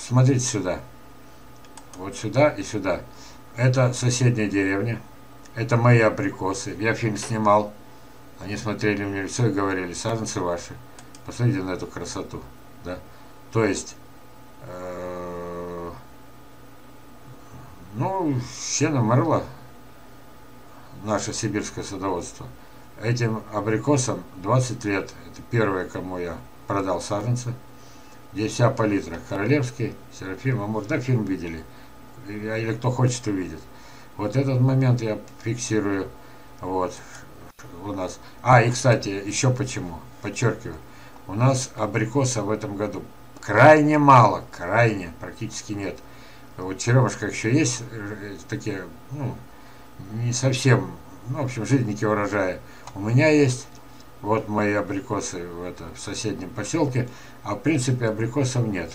смотрите сюда. Вот сюда и сюда. Это соседняя деревня. Это мои абрикосы. Я фильм снимал. Они смотрели мне в лицо и говорили, саженцы ваши. Посмотрите на эту красоту. Да? То есть, э, ну, щена морла наше сибирское садоводство. Этим абрикосам 20 лет. Это первое, кому я продал саженцы. Здесь вся палитра. Королевский, Серафим, Амур. Да, фильм видели. Или кто хочет увидит. Вот этот момент я фиксирую. Вот. У нас. А, и кстати, еще почему. Подчеркиваю. У нас абрикоса в этом году крайне мало. Крайне. Практически нет. Вот черемушка еще есть э, такие, ну, не совсем, ну, в общем, жиденькие урожаи. У меня есть вот мои абрикосы в, это, в соседнем поселке, а в принципе абрикосов нет.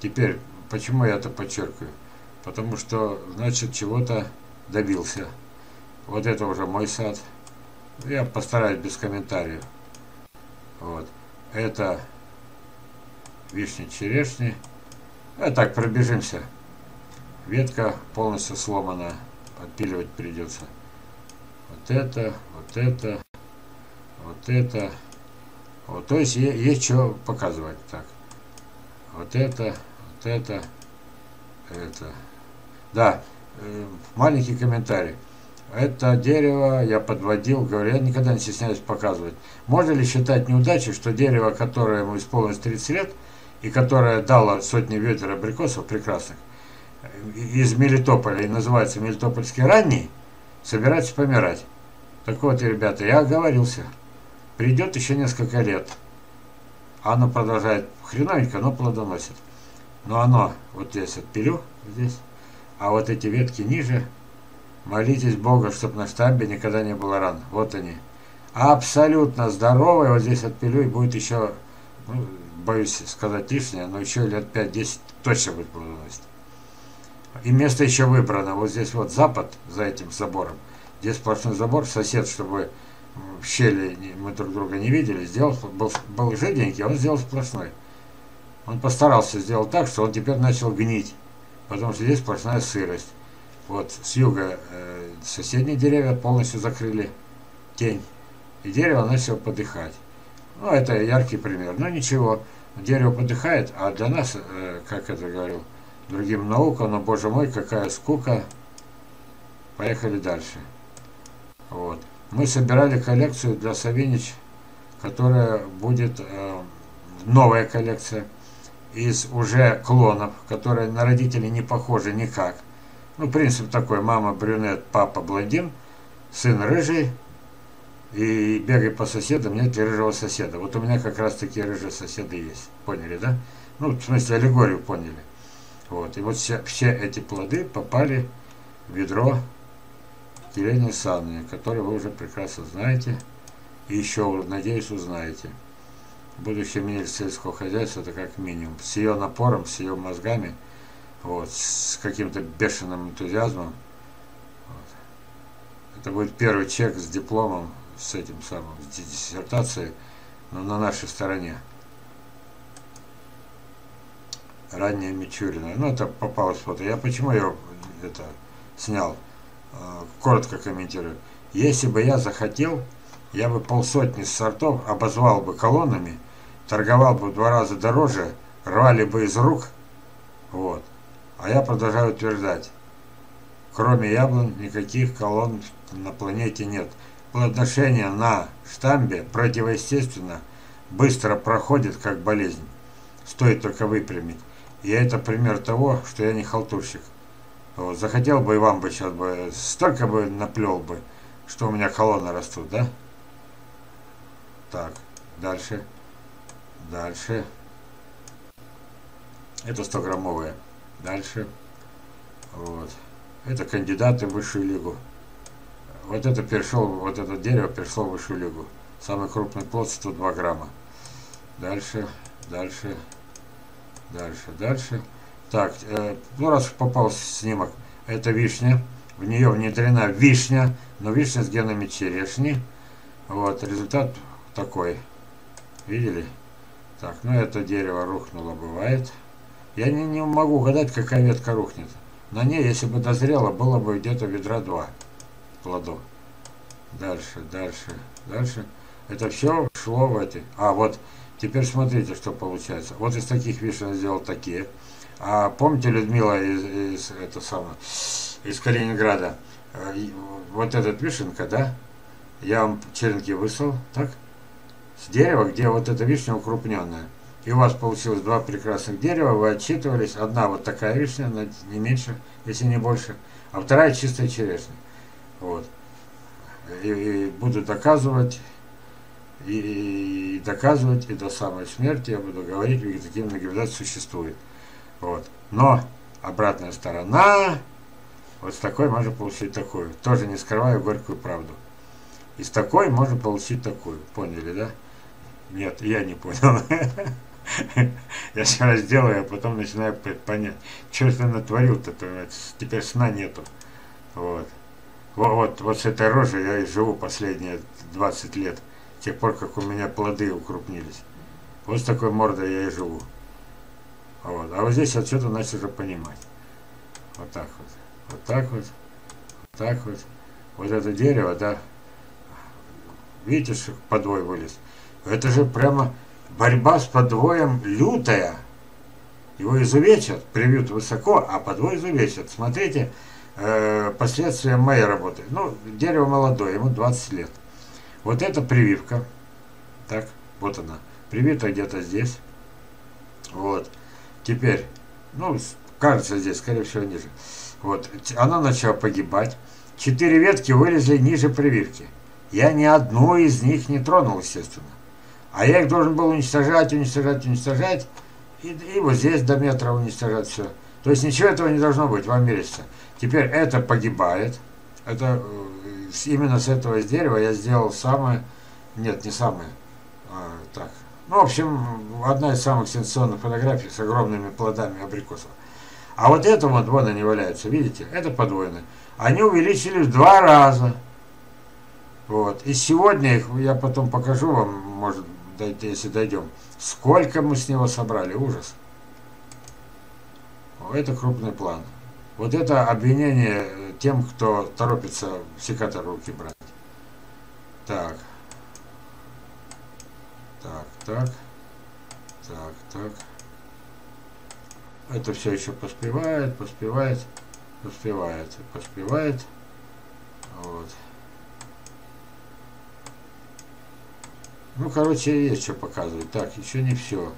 Теперь, почему я это подчеркиваю? Потому что, значит, чего-то добился. Вот это уже мой сад. Я постараюсь без комментариев. Вот. Это вишни, черешни. А так, пробежимся. Ветка полностью сломана. Отпиливать придется. Вот это, вот это, вот это. Вот, то есть есть что показывать. Так. Вот это, вот это, это. Да, э, маленький комментарий. Это дерево я подводил, говорю, я никогда не стесняюсь показывать. Можно ли считать неудачей, что дерево, которое ему исполнилось 30 лет, и которое дало сотни ветер абрикосов прекрасных, из Мелитополя, и называется Мелитопольский ранний, собирается помирать. Так вот, ребята, я оговорился. Придет еще несколько лет. Оно продолжает хреновенько, но плодоносит. Но оно вот здесь отпилю, здесь. А вот эти ветки ниже, молитесь Бога, чтобы на штамбе никогда не было ран. Вот они. Абсолютно здоровые. Вот здесь отпилю и будет еще, ну, боюсь сказать лишнее, но еще лет 5-10 точно будет плодоносить. И место еще выбрано. Вот здесь вот запад, за этим забором. Здесь сплошной забор. Сосед, чтобы в щели мы друг друга не видели, сделал, был, был жиденький, он сделал сплошной. Он постарался сделать так, что он теперь начал гнить, потому что здесь сплошная сырость. Вот с юга э, соседние деревья полностью закрыли тень, и дерево начало подыхать. Ну, это яркий пример. Но ничего, дерево подыхает, а для нас, э, как это говорил, другим наукам, но, боже мой, какая скука. Поехали дальше. Вот. Мы собирали коллекцию для Савинич, которая будет э, новая коллекция из уже клонов, которые на родителей не похожи никак. Ну, принцип такой, мама брюнет, папа блондин, сын рыжий, и бегай по соседам, нет ли рыжего соседа. Вот у меня как раз такие рыжие соседы есть. Поняли, да? Ну, в смысле, аллегорию поняли. Вот. И вот все, все эти плоды попали в ведро Елены Санны, которое вы уже прекрасно знаете и еще, надеюсь, узнаете. Будущий министр сельского хозяйства, это как минимум. С ее напором, с ее мозгами, вот, с каким-то бешеным энтузиазмом. Вот. Это будет первый чек с дипломом, с этим самым, с диссертацией, но на нашей стороне ранняя Мичурина. Ну, это попалось фото. Я почему ее это снял? А, коротко комментирую. Если бы я захотел, я бы полсотни сортов обозвал бы колоннами, торговал бы в два раза дороже, рвали бы из рук. Вот. А я продолжаю утверждать, кроме яблонь никаких колонн на планете нет. Плодоношение на штамбе противоестественно быстро проходит как болезнь. Стоит только выпрямить. И это пример того, что я не халтурщик. Вот, захотел бы и вам бы сейчас бы, столько бы наплел бы, что у меня колонны растут, да? Так, дальше. Дальше. Это 100-граммовые. Дальше. Вот. Это кандидаты в высшую лигу. Вот это перешел, вот это дерево перешло в высшую лигу. Самый крупный плод 102 грамма. Дальше, дальше, Дальше, дальше. Так, э, ну раз попал снимок, это вишня. В нее внедрена вишня, но вишня с генами черешни. Вот, результат такой. Видели? Так, ну это дерево рухнуло, бывает. Я не, не могу угадать, какая ветка рухнет. На ней, если бы дозрело, было бы где-то ведра два плодов. Дальше, дальше, дальше. Это все шло в эти. А, вот, теперь смотрите, что получается. Вот из таких вишен сделал такие. А помните Людмила из, из, это самое, из Калининграда? Э, вот этот вишенка, да? Я вам черенки выслал, так? С дерева, где вот эта вишня укрупненная. И у вас получилось два прекрасных дерева, вы отчитывались. Одна вот такая вишня, не меньше, если не больше, а вторая чистая черешня. Вот. И, и буду доказывать, и, и доказывать, и до самой смерти я буду говорить, вегетативная гибридация существует. Вот. Но обратная сторона, вот с такой можно получить такую. Тоже не скрываю горькую правду. И с такой можно получить такую. Поняли, да? Нет, я не понял. Я сейчас сделаю, а потом начинаю понять, что я натворил-то, теперь сна нету. Вот. Вот, вот с этой рожей я и живу последние 20 лет, с тех пор, как у меня плоды укрупнились. Вот с такой мордой я и живу. Вот. А вот здесь отсюда начал уже понимать. Вот так вот. Вот так вот. Вот так вот. Вот это дерево, да. Видите, что подвой вылез? Это же прямо борьба с подвоем лютая. Его изувечат, привьют высоко, а подвой изувечат. Смотрите, э, последствия моей работы. Ну, дерево молодое, ему 20 лет. Вот эта прививка. Так, вот она. Привита где-то здесь. Вот. Теперь, ну, кажется здесь, скорее всего, ниже. Вот. Она начала погибать. Четыре ветки вылезли ниже прививки. Я ни одну из них не тронул, естественно. А я их должен был уничтожать, уничтожать, уничтожать. И, и вот здесь до метра уничтожать все. То есть ничего этого не должно быть, вам мерится. Теперь это погибает. Это э, именно с этого дерева я сделал самое... Нет, не самое. А, так. Ну, в общем, одна из самых сенсационных фотографий с огромными плодами абрикосов. А вот это вот, вон они валяются, видите? Это подвоенные. Они увеличились в два раза. Вот. И сегодня их, я потом покажу вам, может, если дойдем, сколько мы с него собрали. Ужас. Это крупный план. Вот это обвинение тем, кто торопится секатор руки брать. Так. Так, так. Так, так. Это все еще поспевает, поспевает, поспевает, поспевает. Вот. Ну, короче, есть что показывать. Так, еще не все.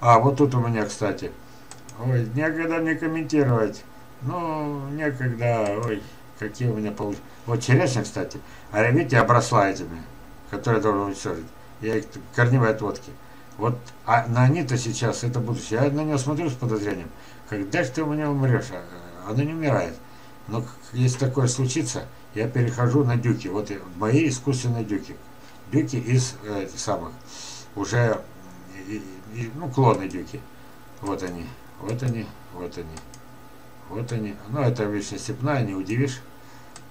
А, вот тут у меня, кстати. Ой, некогда мне комментировать. Ну, некогда. Ой, какие у меня получились. Вот черешня, кстати. А видите, обросла этими, которые должен уничтожить. Я их корневые отводки. Вот а на они-то сейчас это будущее. Я на нее смотрю с подозрением. Когда же ты у меня умрешь? А, она не умирает. Но если такое случится, я перехожу на дюки. Вот мои искусственные дюки. Дюки из э, самых уже и, и, ну, клоны дюки. Вот они, вот они, вот они, вот они. Ну, это вечно степная, не удивишь.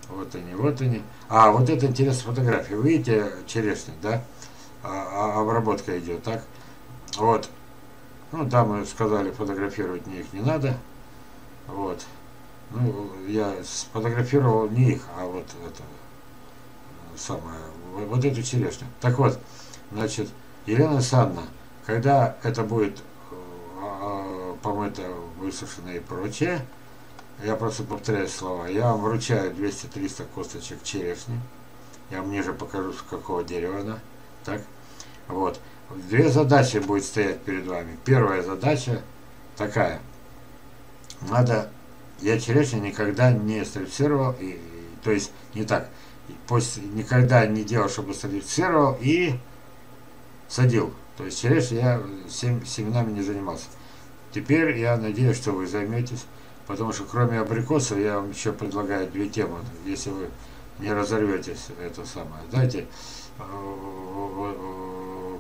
Вот они, вот они. А, вот это интересная фотография. Видите черешник, да? А, а, обработка идет, так? Вот. Ну, да, мы сказали, фотографировать мне их не надо. Вот. Ну, я сфотографировал не их, а вот это самое, вот эту черешню. Так вот, значит, Елена Александровна, когда это будет э, помыто, высушено и прочее, я просто повторяю слова, я вам вручаю 200-300 косточек черешни, я вам ниже покажу, с какого дерева она, так, вот, Две задачи будет стоять перед вами. Первая задача такая. Надо, я черешню никогда не стерилизировал, и, то есть не так, после, никогда не делал, чтобы стерилизировал и садил. То есть черешню я сем, семенами не занимался. Теперь я надеюсь, что вы займетесь, потому что кроме абрикосов я вам еще предлагаю две темы, если вы не разорветесь это самое. Э,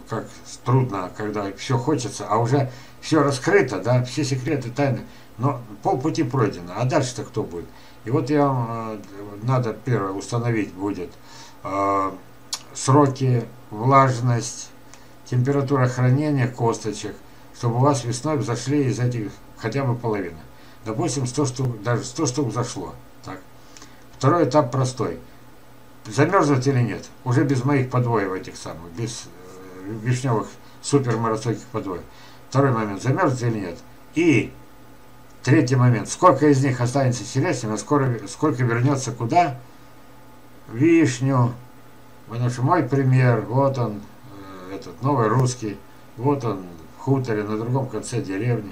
как трудно, когда все хочется, а уже все раскрыто, да, все секреты, тайны, но полпути пройдено, а дальше-то кто будет? И вот я э, надо первое установить будет э, сроки, влажность, температура хранения косточек, чтобы у вас весной зашли из этих хотя бы половина. Допустим, 100 штук, даже 100 штук зашло. Так. Второй этап простой. Замерзнут или нет? Уже без моих подвоев этих самых, без э, вишневых супермарацойских подвоев. Второй момент. Замерзнут или нет? И третий момент. Сколько из них останется черешнем, а сколько, сколько вернется куда? Вишню. Потому что мой пример, вот он, э, этот новый русский, вот он в хуторе на другом конце деревни.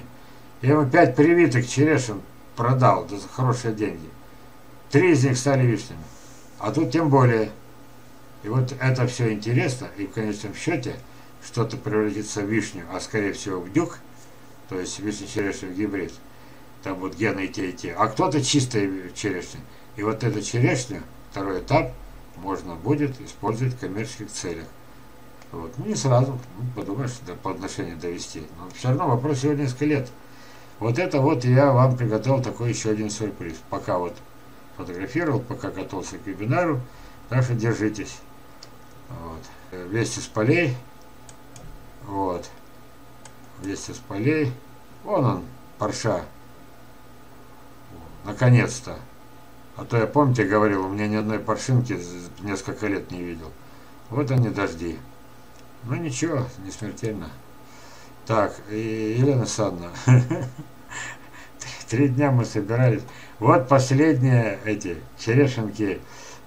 Я ему пять привиток черешин продал да за хорошие деньги. Три из них стали вишнями. А тут тем более. И вот это все интересно, и в конечном счете что-то превратится в вишню, а скорее всего в дюк, то есть вишня-черешня гибрид. Там вот гены и те, и те. А кто-то чистая черешня. И вот эта черешня, второй этап, можно будет использовать в коммерческих целях. Вот. Ну не сразу, ну, подумаешь, до, по отношению довести. Но все равно вопрос всего несколько лет. Вот это вот я вам приготовил такой еще один сюрприз. Пока вот фотографировал, пока готовился к вебинару. Так что держитесь. Вот. Вести с полей. Вот. Вести с полей. Вон он, парша. Наконец-то. А то я, помните, говорил, у меня ни одной паршинки несколько лет не видел. Вот они дожди. Ну ничего, не смертельно. Так, и Елена Санна. Три дня мы собирались. Вот последние эти черешенки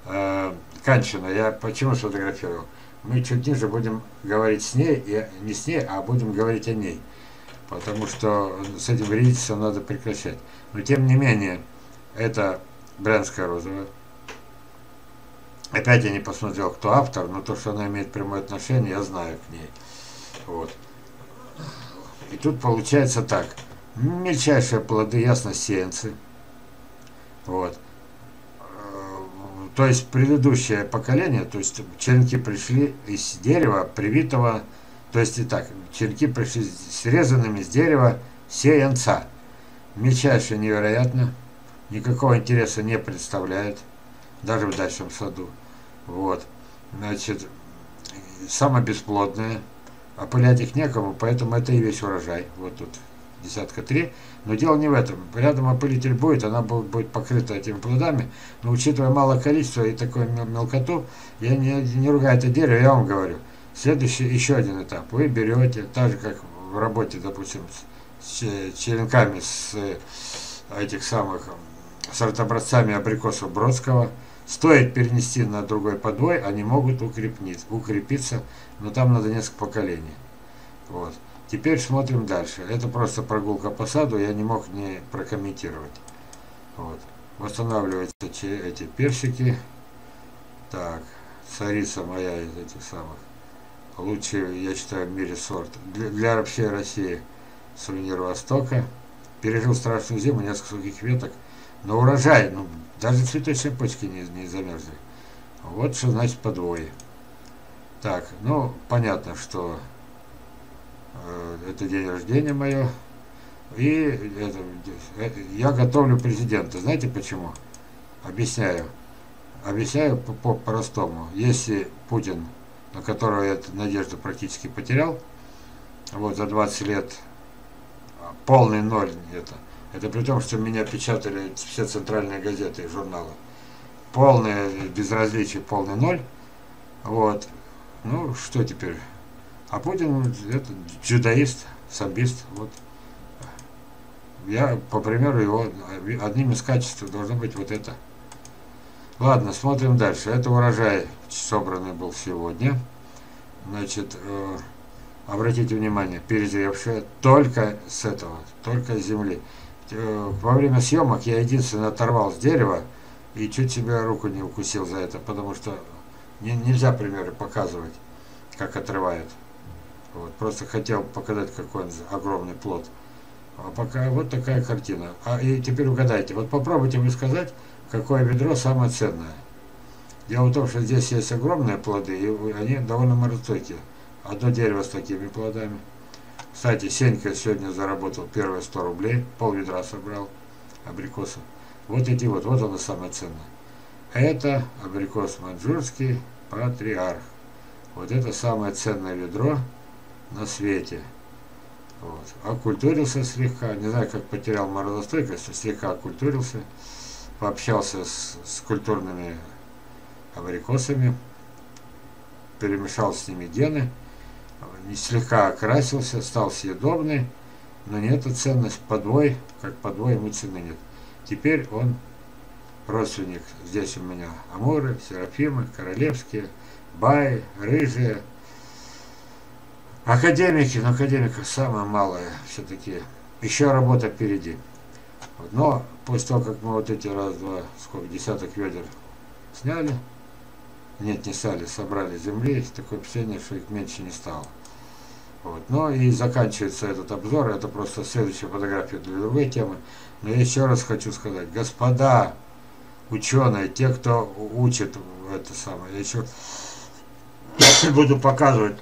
э, Канчина. Я почему сфотографировал? Мы чуть ниже будем говорить с ней, и не с ней, а будем говорить о ней. Потому что с этим вредительством надо прекращать. Но тем не менее, это брянская розовая. Опять я не посмотрел, кто автор, но то, что она имеет прямое отношение, я знаю к ней. Вот. И тут получается так. Мельчайшие плоды, ясно, сеянцы. Вот. То есть предыдущее поколение, то есть черенки пришли из дерева, привитого, то есть и так, черенки пришли срезанными с дерева сеянца. Мельчайшее невероятно, никакого интереса не представляет, даже в дачном саду. Вот. Значит, самое бесплодное, опылять их некому, поэтому это и весь урожай. Вот тут десятка три. Но дело не в этом. Рядом опылитель будет, она будет, покрыта этими плодами. Но учитывая малое количество и такую мелкоту, я не, не ругаю это дерево, я вам говорю. Следующий, еще один этап. Вы берете, так же как в работе, допустим, с, с черенками с этих самых сортобразцами абрикосов Бродского, стоит перенести на другой подвой, они могут укрепнить, укрепиться, но там надо несколько поколений. Вот. Теперь смотрим дальше. Это просто прогулка по саду, я не мог не прокомментировать. Вот. Восстанавливаются эти персики. Так, царица моя из этих самых. Лучший, я считаю, в мире сорт. Для, для всей России сувенир Востока. Пережил страшную зиму, несколько сухих веток. Но урожай, ну, даже цветочные почки не, не замерзли. Вот что значит подвое. Так, ну, понятно, что это день рождения мое. И это, э, я готовлю президента. Знаете почему? Объясняю. Объясняю по-простому. По Если Путин, на которого я надежду практически потерял, вот за 20 лет полный ноль это. Это при том, что меня печатали все центральные газеты и журналы. Полное безразличие, полный ноль. Вот. Ну, что теперь? А Путин это джедаист, самбист. Вот. Я, по примеру его, одним из качеств должно быть вот это. Ладно, смотрим дальше. Это урожай собранный был сегодня. Значит, э, обратите внимание, перезревшая только с этого, только с земли. Э, во время съемок я единственное оторвал с дерева и чуть себя руку не укусил за это, потому что не, нельзя примеры показывать, как отрывают. Вот, просто хотел показать, какой он огромный плод. А пока вот такая картина. А и теперь угадайте, вот попробуйте вы сказать, какое ведро самое ценное. Дело в том, что здесь есть огромные плоды, и они довольно морозостойкие. Одно дерево с такими плодами. Кстати, Сенька сегодня заработал первые 100 рублей, пол ведра собрал абрикосов. Вот эти вот, вот оно самое ценное. Это абрикос маньчжурский патриарх. Вот это самое ценное ведро, на свете. Вот. Окультурился слегка, не знаю, как потерял морозостойкость, слегка окультурился, пообщался с, с культурными абрикосами, перемешал с ними гены, слегка окрасился, стал съедобный, но нет ценность. Подвой, как подвой ему цены нет. Теперь он родственник, здесь у меня амуры, серафимы, королевские, баи, рыжие, академики, но академиков самое малое все-таки, еще работа впереди. Но после того, как мы вот эти раз, два, сколько, десяток ведер сняли, нет, не стали, собрали земли, такое впечатление, что их меньше не стало. Вот. Ну и заканчивается этот обзор, это просто следующая фотография для другой темы. Но я еще раз хочу сказать, господа ученые, те, кто учит это самое, я еще буду показывать.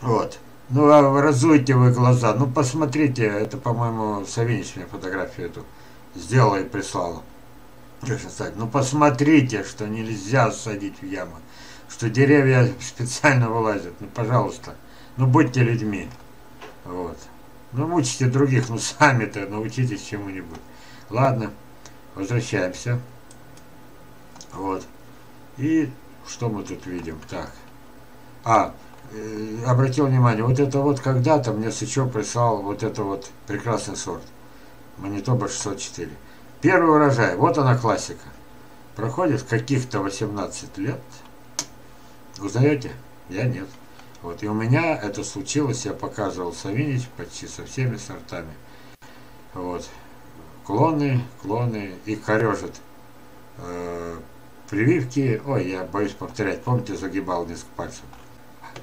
Вот. Ну, а разуйте вы глаза. Ну, посмотрите, это, по-моему, Савинич мне фотографию эту сделала и прислала. Ну, посмотрите, что нельзя садить в ямы, что деревья специально вылазят. Ну, пожалуйста, ну, будьте людьми. Вот. Ну, мучите других, ну, сами-то научитесь чему-нибудь. Ладно, возвращаемся. Вот. И что мы тут видим? Так. А, обратил внимание, вот это вот когда-то мне Сычев прислал вот это вот прекрасный сорт. Манитоба 604. Первый урожай, вот она классика. Проходит каких-то 18 лет. Узнаете? Я нет. Вот, и у меня это случилось, я показывал Савинич почти со всеми сортами. Вот. Клоны, клоны, и корежит. Э, прививки, ой, я боюсь повторять, помните, загибал несколько пальцев.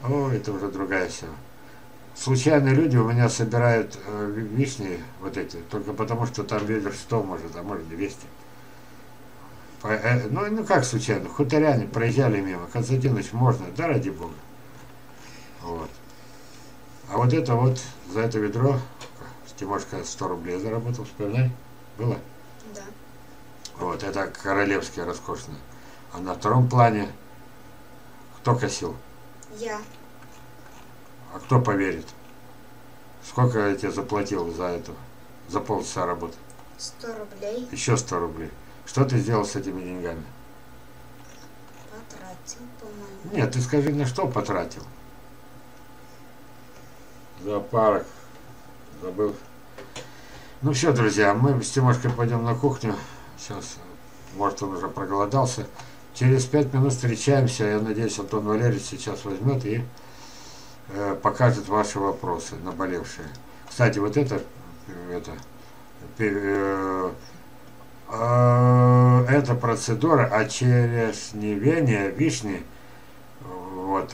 О, это уже другая все. Случайные люди у меня собирают э, вишни вот эти, только потому что там ведер 100 может, а может 200. По, э, ну, ну как случайно, хуторяне проезжали мимо, Константинович, можно, да ради бога. Вот. А вот это вот, за это ведро, Тимошка 100 рублей заработал, вспоминай, было? Да. Вот, это королевские роскошные. А на втором плане кто косил? Я. А кто поверит? Сколько я тебе заплатил за это? За полчаса работы? Сто рублей. Еще сто рублей. Что ты сделал с этими деньгами? Потратил, по-моему. Нет, ты скажи, на что потратил? Зоопарк. Забыл. Ну все, друзья, мы с Тимошкой пойдем на кухню. Сейчас, может, он уже проголодался. Через пять минут встречаемся. Я надеюсь, Антон Валерьевич сейчас возьмет и э, покажет ваши вопросы, наболевшие. Кстати, вот это, это, э, э, эта процедура очережневения вишни, вот,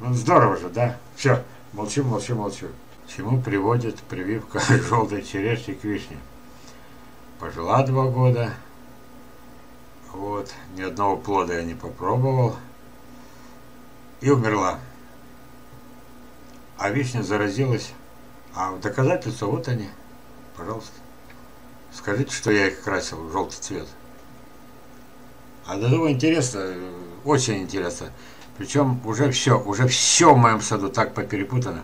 ну здорово же, да? Все, молчу, молчу, молчу. Чему приводит прививка желтой черешни к вишне? Пожила два года, вот, ни одного плода я не попробовал, и умерла. А вишня заразилась. А доказательства вот они. Пожалуйста. Скажите, что я их красил в желтый цвет. А до того интересно, очень интересно. Причем уже все, уже все в моем саду так поперепутано.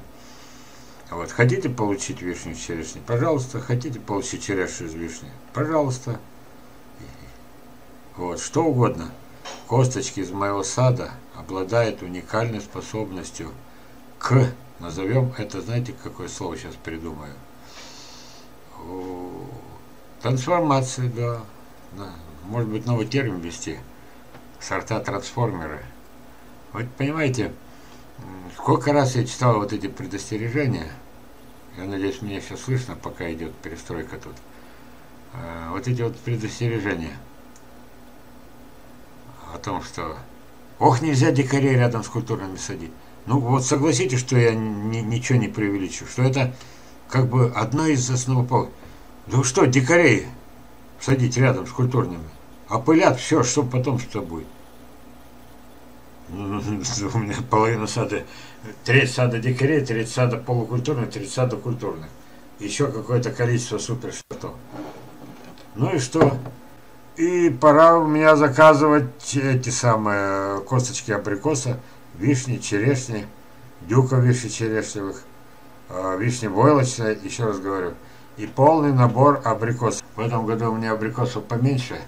Вот, хотите получить вишню из черешни? Пожалуйста. Хотите получить черешню из вишни? Пожалуйста. Вот, что угодно. Косточки из моего сада обладают уникальной способностью к, назовем это, знаете, какое слово сейчас придумаю? Трансформации, да. Может быть, новый термин ввести. Сорта трансформеры. Вот понимаете, сколько раз я читал вот эти предостережения, я надеюсь, меня сейчас слышно, пока идет перестройка тут. А, вот эти вот предостережения о том, что ох, нельзя дикарей рядом с культурными садить. Ну вот согласитесь, что я ни, ничего не преувеличу, что это как бы одно из основоположных. Ну что, дикарей садить рядом с культурными? Опылят все, что потом что будет. Ну, у меня половина сада, треть сада дикарей, треть сада полукультурных, треть сада культурных. Еще какое-то количество супер что. Ну и что? И пора у меня заказывать эти самые косточки абрикоса, вишни, черешни, дюка вишни черешневых. э, вишневойлочная, еще раз говорю, и полный набор абрикосов. В этом году у меня абрикосов поменьше,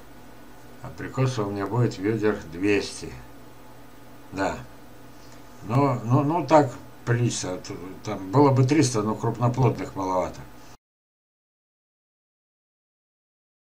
абрикосов у меня будет ведер 200. Да. Ну, ну, ну так прилично. Там было бы 300, но крупноплодных маловато.